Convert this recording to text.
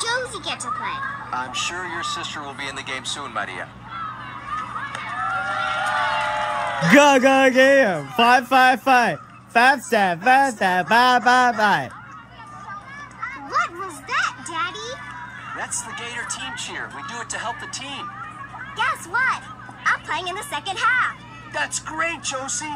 Josie get to play? I'm sure your sister will be in the game soon, Maria. Go, go, game. Five, five, five. Five, seven, five, seven, five, five, five. What was that, Daddy? That's the Gator team cheer. We do it to help the team. Guess what? I'm playing in the second half. That's great, Josie.